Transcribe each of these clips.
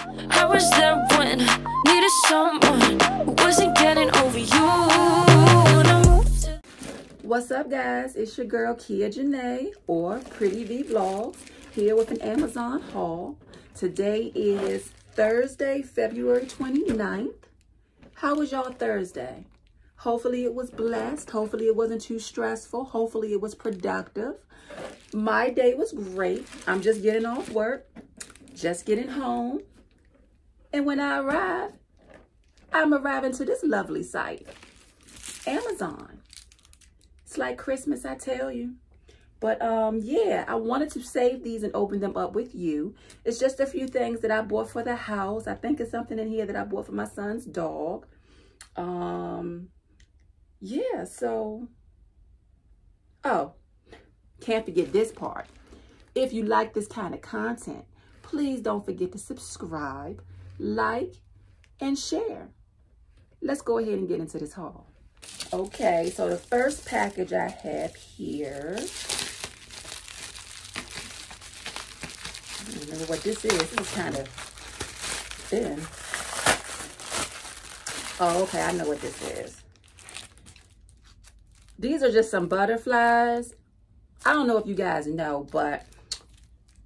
I was there when needed someone who wasn't getting over you. What's up, guys? It's your girl Kia Janae or Pretty V Vlogs here with an Amazon haul. Today is Thursday, February 29th. How was y'all Thursday? Hopefully it was blessed. Hopefully it wasn't too stressful. Hopefully it was productive. My day was great. I'm just getting off work, just getting home. And when I arrive, I'm arriving to this lovely site, Amazon. It's like Christmas, I tell you. But um, yeah, I wanted to save these and open them up with you. It's just a few things that I bought for the house. I think it's something in here that I bought for my son's dog. Um, yeah, so, oh, can't forget this part. If you like this kind of content, please don't forget to subscribe, like, and share. Let's go ahead and get into this haul. Okay, so the first package I have here. I remember what this is. This is kind of thin. Oh, okay, I know what this is. These are just some butterflies. I don't know if you guys know, but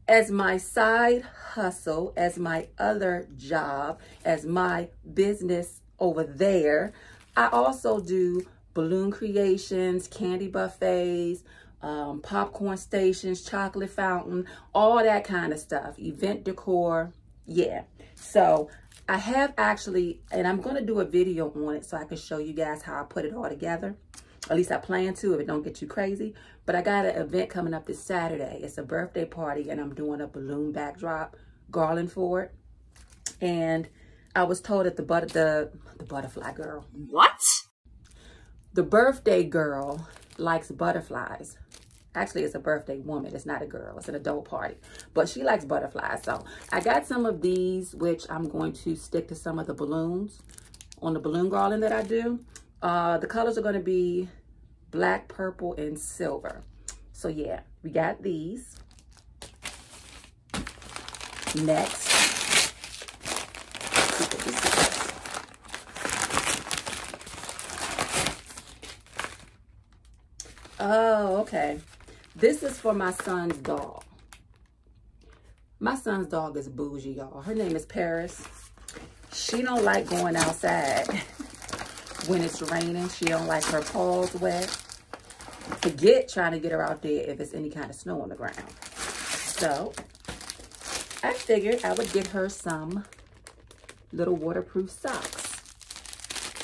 as my side hustle, as my other job, as my business over there, I also do balloon creations, candy buffets, um, popcorn stations, chocolate fountain, all that kind of stuff, event decor. Yeah. So I have actually, and I'm going to do a video on it so I can show you guys how I put it all together. At least I plan to if it don't get too crazy. But I got an event coming up this Saturday. It's a birthday party and I'm doing a balloon backdrop garland for it. And I was told that the but the the butterfly girl. What? The birthday girl likes butterflies. Actually, it's a birthday woman. It's not a girl. It's an adult party. But she likes butterflies. So I got some of these, which I'm going to stick to some of the balloons on the balloon garland that I do. Uh, the colors are going to be black, purple, and silver. So yeah, we got these. Next. Oh, okay. This is for my son's dog. My son's dog is bougie, y'all. Her name is Paris. She don't like going outside when it's raining. She don't like her paws wet. Forget trying to get her out there if it's any kind of snow on the ground. So, I figured I would get her some little waterproof socks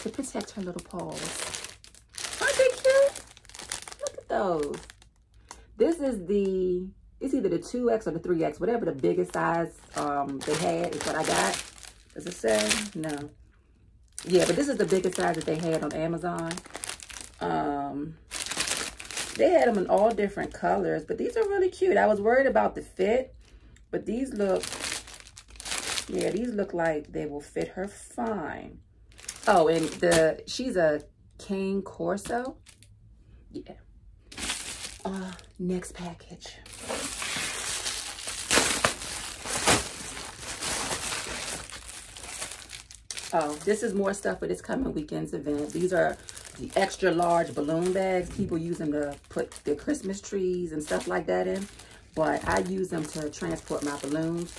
to protect her little paws. Aren't they cute? Look at those. This is the, it's either the 2X or the 3X, whatever the biggest size um, they had is what I got. Does it say? No. Yeah, but this is the biggest size that they had on Amazon. Um, they had them in all different colors, but these are really cute. I was worried about the fit, but these look, yeah, these look like they will fit her fine. Oh, and the she's a Cane Corso. Yeah. Uh, next package. Oh, this is more stuff for this coming weekend's event. These are the extra large balloon bags. People use them to put their Christmas trees and stuff like that in. But I use them to transport my balloons.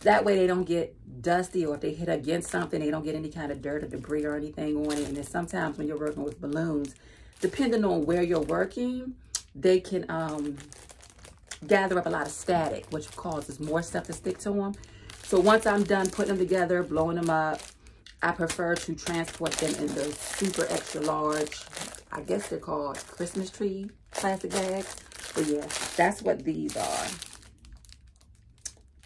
That way they don't get dusty or if they hit against something, they don't get any kind of dirt or debris or anything on it. And then sometimes when you're working with balloons, depending on where you're working, they can um, gather up a lot of static, which causes more stuff to stick to them. So once I'm done putting them together, blowing them up, I prefer to transport them in the super extra large, I guess they're called Christmas tree plastic bags. But yeah, that's what these are.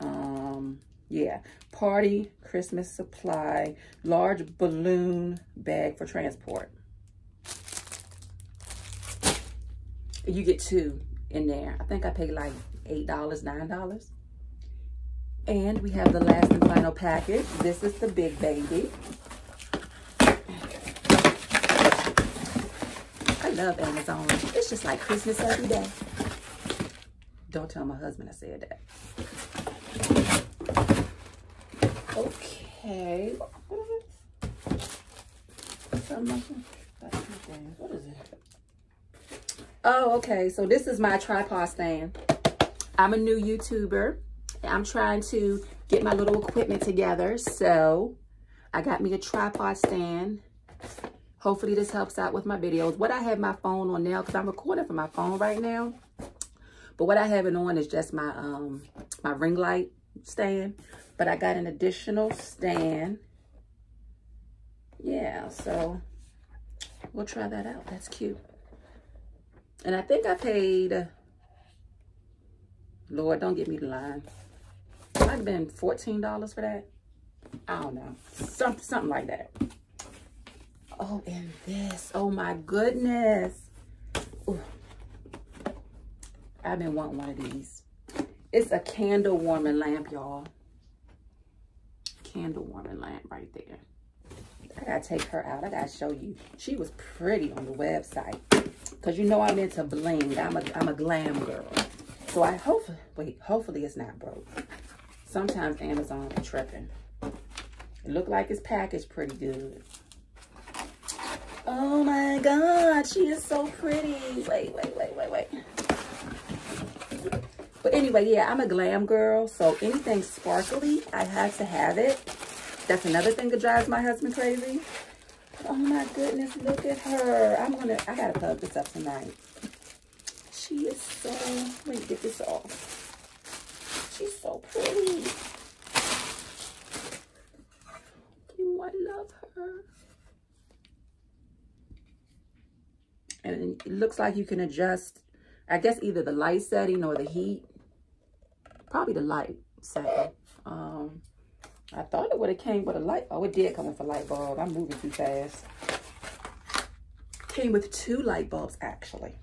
Um, yeah, party Christmas supply, large balloon bag for transport. You get two in there. I think I paid like $8, $9. And we have the last and final package. This is the big baby. I love Amazon. It's just like Christmas every day. Don't tell my husband I said that. Okay. What is Something What is it? Oh, okay. So this is my tripod stand. I'm a new YouTuber. I'm trying to get my little equipment together. So I got me a tripod stand. Hopefully this helps out with my videos. What I have my phone on now, because I'm recording from my phone right now. But what I have it on is just my um my ring light stand. But I got an additional stand. Yeah, so we'll try that out. That's cute. And I think I paid, Lord, don't get me the line. Might have been $14 for that. I don't know. Something, something like that. Oh, and this. Oh, my goodness. Ooh. I've been wanting one of these. It's a candle warming lamp, y'all. Candle warming lamp right there. I gotta take her out. I gotta show you. She was pretty on the website. Cause you know I'm into bling. I'm a I'm a glam girl. So I hope wait, hopefully it's not broke. Sometimes Amazon be tripping. It look like it's packaged pretty good. Oh my God, she is so pretty. Wait, wait, wait, wait, wait. But anyway, yeah, I'm a glam girl. So anything sparkly, I have to have it. That's another thing that drives my husband crazy. Oh my goodness, look at her. I'm gonna, I gotta plug this up tonight. She is so, let me get this off. She's so pretty. Oh, I love her. And it looks like you can adjust, I guess either the light setting or the heat. Probably the light setting. Um, I thought it would have came with a light. Oh, it did come with a light bulb. I'm moving too fast. Came with two light bulbs, actually.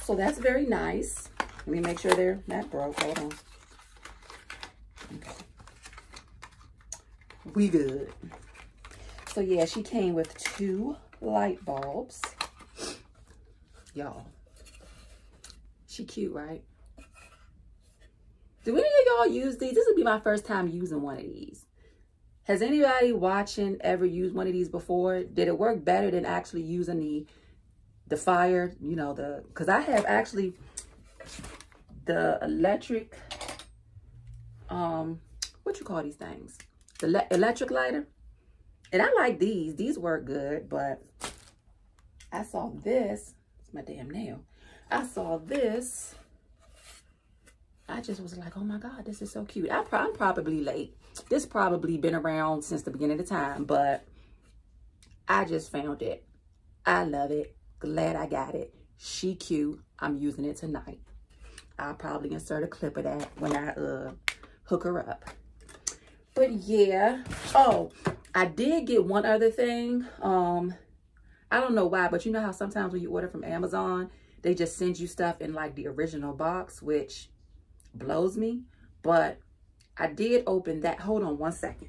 So that's very nice. Let me make sure they're not broke. Hold on. We good. So yeah, she came with two light bulbs. Y'all. She cute, right? Do any of y'all use these? This will be my first time using one of these. Has anybody watching ever used one of these before? Did it work better than actually using the the fire, you know, the because I have actually the electric um what you call these things? The electric lighter. And I like these. These work good, but I saw this. It's my damn nail. I saw this I just was like, oh my God, this is so cute. I am probably late. This probably been around since the beginning of the time, but I just found it. I love it. Glad I got it. She cute. I'm using it tonight. I'll probably insert a clip of that when I uh, hook her up. But yeah. Oh, I did get one other thing. Um, I don't know why, but you know how sometimes when you order from Amazon, they just send you stuff in like the original box, which blows me. But I did open that. Hold on one second.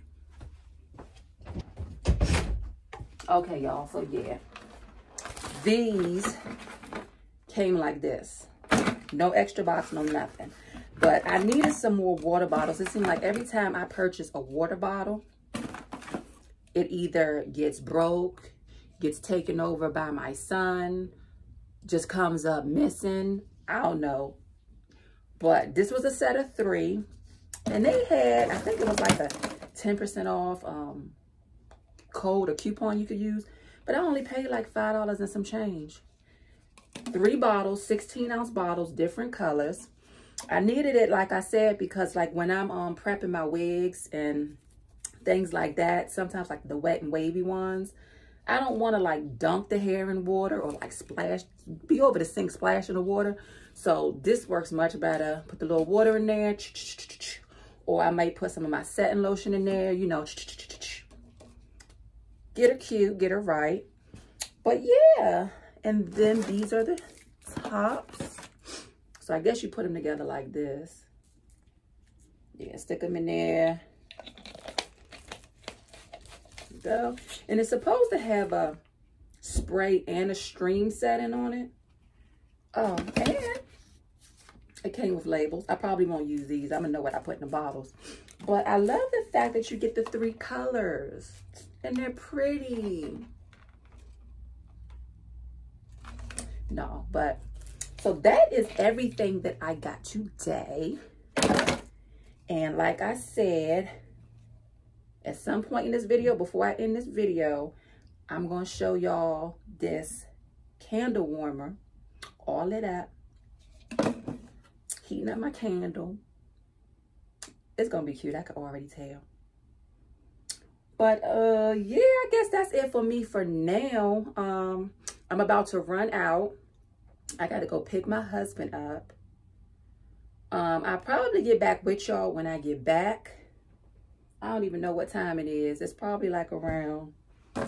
Okay, y'all. So, yeah. These came like this. No extra box, no nothing. But I needed some more water bottles. It seemed like every time I purchase a water bottle, it either gets broke, gets taken over by my son, just comes up missing. I don't know. But this was a set of three. And they had, I think it was like a 10% off um, code or coupon you could use. But I only paid like $5 and some change. Three bottles, 16 ounce bottles, different colors. I needed it, like I said, because like when I'm um, prepping my wigs and things like that, sometimes like the wet and wavy ones, I don't want to like dunk the hair in water or like splash, be over the sink splash in the water. So this works much better. Put the little water in there. Or I might put some of my setting lotion in there, you know. Get her cute, get her right. But yeah, and then these are the tops. So I guess you put them together like this. Yeah, stick them in there go. And it's supposed to have a spray and a stream setting on it. Oh, and it came with labels. I probably won't use these. I'm going to know what I put in the bottles. But I love the fact that you get the three colors. And they're pretty. No, but so that is everything that I got today. And like I said, at some point in this video, before I end this video, I'm going to show y'all this candle warmer. All lit up. Heating up my candle. It's to be cute. I can already tell. But, uh, yeah, I guess that's it for me for now. Um, I'm about to run out. I got to go pick my husband up. Um, I'll probably get back with y'all when I get back. I don't even know what time it is. It's probably like around, I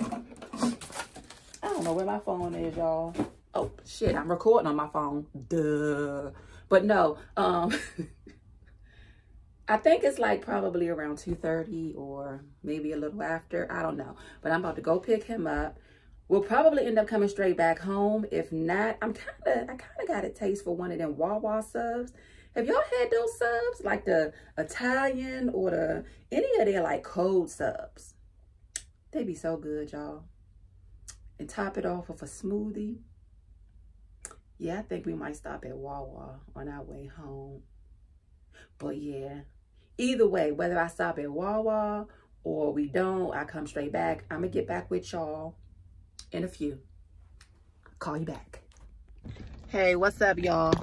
don't know where my phone is, y'all. Oh, shit, I'm recording on my phone. Duh. But no, um, I think it's like probably around 2.30 or maybe a little after. I don't know. But I'm about to go pick him up. We'll probably end up coming straight back home. If not, I'm kind of, I kind of got a taste for one of them Wawa subs. Have y'all had those subs? Like the Italian or the, any of their like cold subs. They be so good, y'all. And top it off with a smoothie. Yeah, I think we might stop at Wawa on our way home. But yeah, either way, whether I stop at Wawa or we don't, I come straight back. I'm going to get back with y'all in a few. Call you back. Hey, what's up, y'all?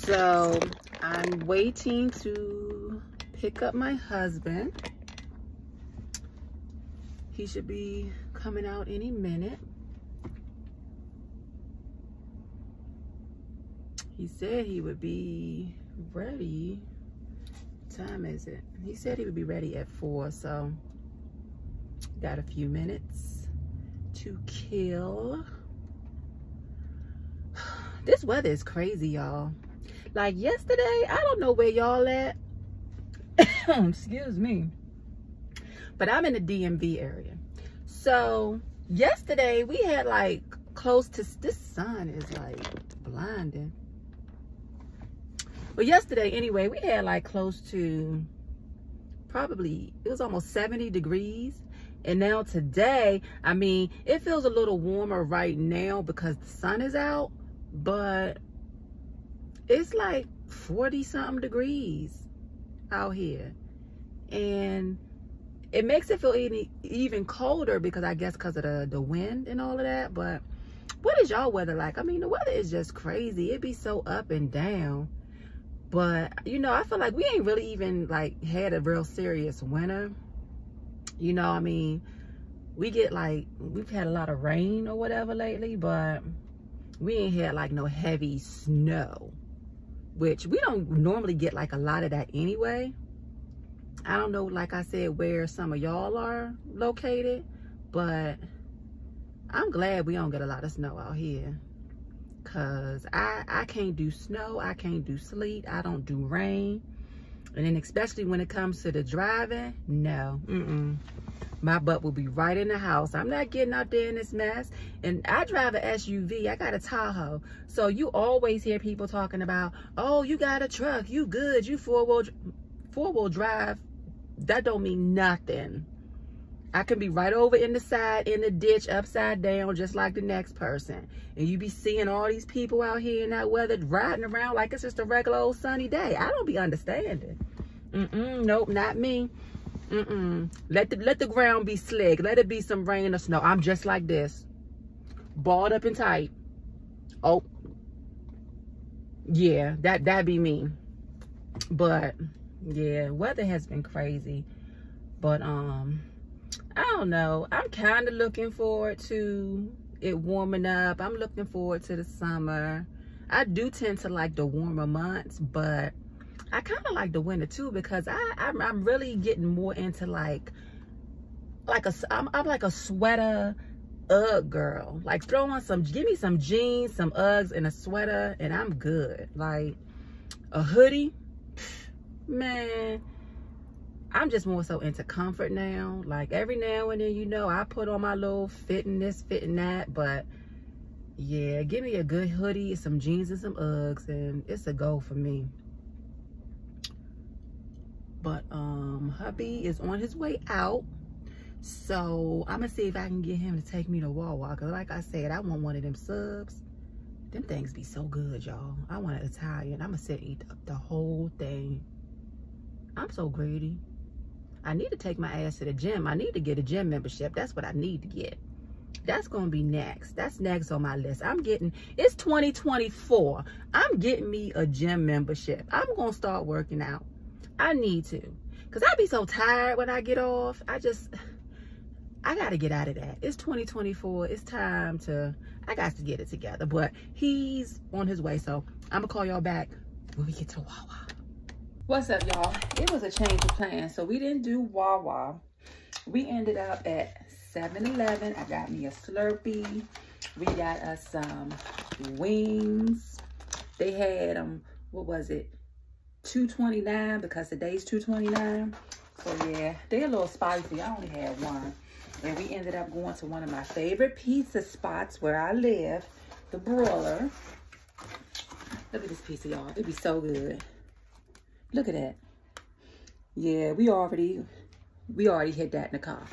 So, I'm waiting to pick up my husband. He should be coming out any minute. He said he would be ready. What time is it? He said he would be ready at four, so got a few minutes to kill. This weather is crazy, y'all. Like yesterday, I don't know where y'all at. Excuse me. But I'm in the DMV area. So yesterday we had like close to, this sun is like blinding. But yesterday, anyway, we had like close to probably, it was almost 70 degrees. And now today, I mean, it feels a little warmer right now because the sun is out, but it's like 40 something degrees out here. And it makes it feel even, even colder because I guess because of the, the wind and all of that. But what is y'all weather like? I mean, the weather is just crazy. It be so up and down. But, you know, I feel like we ain't really even like had a real serious winter you know i mean we get like we've had a lot of rain or whatever lately but we ain't had like no heavy snow which we don't normally get like a lot of that anyway. I don't know like i said where some of y'all are located but i'm glad we don't get a lot of snow out here. Because i i can't do snow i can't do sleet i don't do rain and then especially when it comes to the driving, no, mm-mm. My butt will be right in the house. I'm not getting out there in this mess. And I drive an SUV. I got a Tahoe. So you always hear people talking about, oh, you got a truck. You good. You four-wheel four-wheel drive. That don't mean nothing. I can be right over in the side, in the ditch, upside down, just like the next person. And you be seeing all these people out here in that weather riding around like it's just a regular old sunny day. I don't be understanding. Mm-mm, nope, not me. Mm-mm. Let the, let the ground be slick. Let it be some rain or snow. I'm just like this. Balled up and tight. Oh. Yeah, that, that be me. But, yeah, weather has been crazy. But, um don't know. I'm kind of looking forward to it warming up. I'm looking forward to the summer. I do tend to like the warmer months, but I kind of like the winter too because I, I'm, I'm, really getting more into like, like a, I'm, I'm like a sweater Ugg girl. Like throw on some, give me some jeans, some Uggs and a sweater and I'm good. Like a hoodie, man, I'm just more so into comfort now. Like every now and then, you know, I put on my little fitting this, fitting that, but yeah, give me a good hoodie, some jeans and some Uggs, and it's a go for me. But um, hubby is on his way out. So I'm gonna see if I can get him to take me to Wawa. Cause like I said, I want one of them subs. Them things be so good, y'all. I want an Italian. I'm gonna sit eat the whole thing. I'm so greedy. I need to take my ass to the gym. I need to get a gym membership. That's what I need to get. That's going to be next. That's next on my list. I'm getting, it's 2024. I'm getting me a gym membership. I'm going to start working out. I need to. Because I be so tired when I get off. I just, I got to get out of that. It's 2024. It's time to, I got to get it together. But he's on his way. So I'm going to call y'all back when we get to Wawa. What's up, y'all? It was a change of plan. So we didn't do Wawa. We ended up at 7-Eleven. I got me a Slurpee. We got us some wings. They had them, um, what was it? 229 because today's 229. So yeah, they're a little spicy. I only had one. And we ended up going to one of my favorite pizza spots where I live, the Broiler. Look at this pizza, y'all. It'd be so good. Look at that. Yeah, we already we already hit that in the car.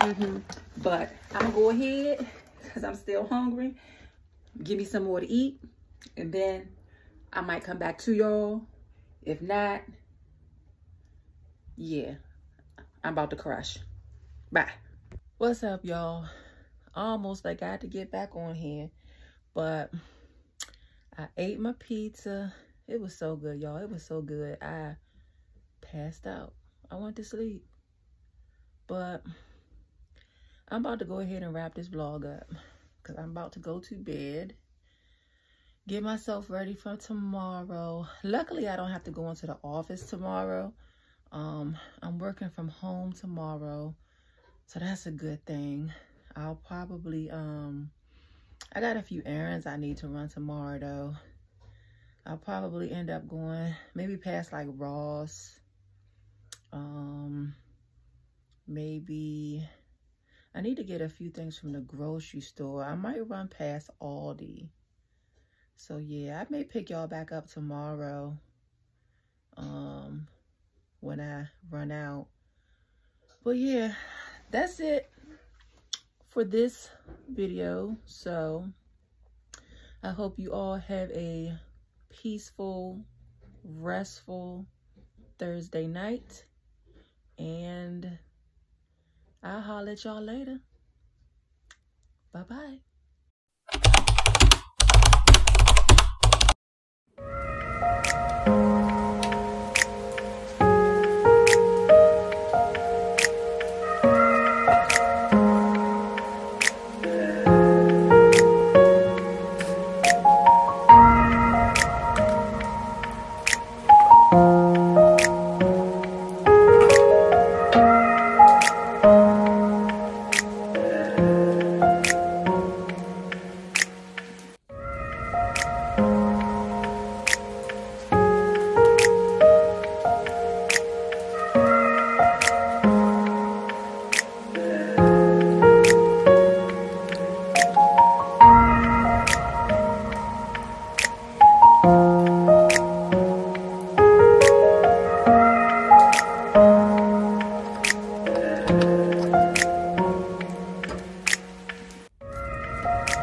Mm -hmm. But I'm gonna go ahead because I'm still hungry. Give me some more to eat. And then I might come back to y'all. If not, yeah, I'm about to crush. Bye. What's up, y'all? Almost I got to get back on here. But I ate my pizza. It was so good, y'all. It was so good. I passed out. I went to sleep. But I'm about to go ahead and wrap this vlog up because I'm about to go to bed. Get myself ready for tomorrow. Luckily, I don't have to go into the office tomorrow. Um, I'm working from home tomorrow. So that's a good thing. I'll probably, um, I got a few errands I need to run tomorrow though. I'll probably end up going maybe past like Ross. Um, maybe I need to get a few things from the grocery store. I might run past Aldi. So yeah, I may pick y'all back up tomorrow. Um, when I run out. But yeah, that's it for this video. So I hope you all have a peaceful, restful Thursday night. And I'll holler at y'all later. Bye-bye. you you